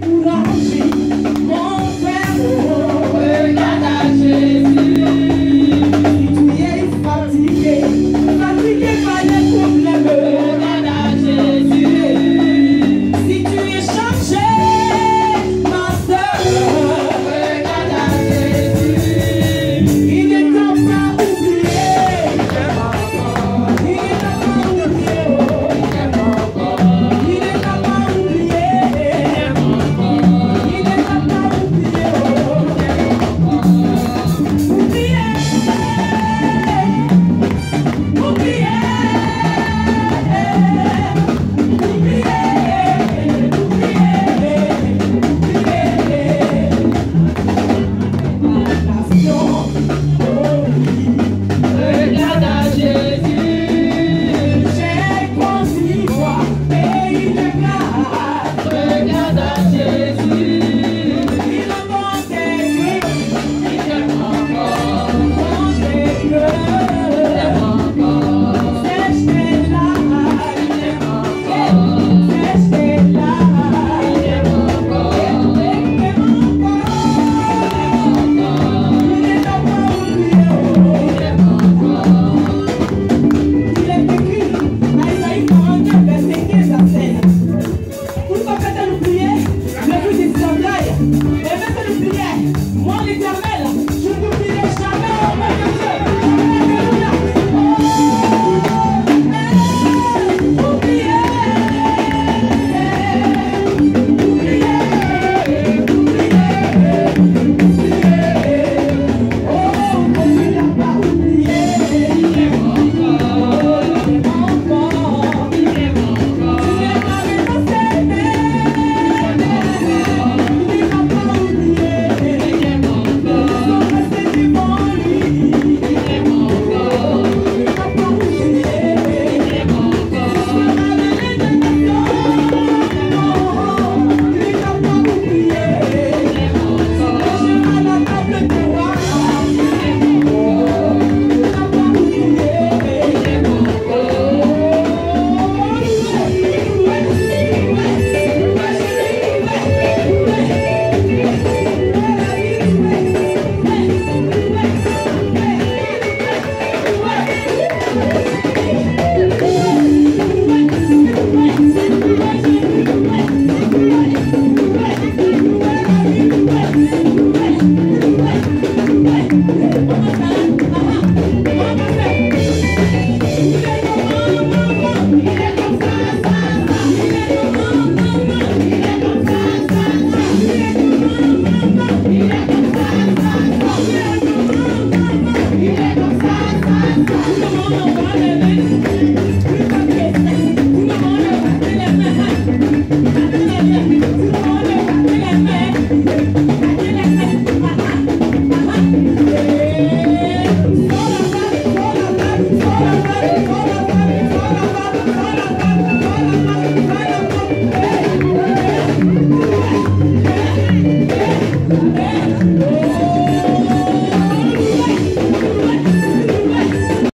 Pura Come on,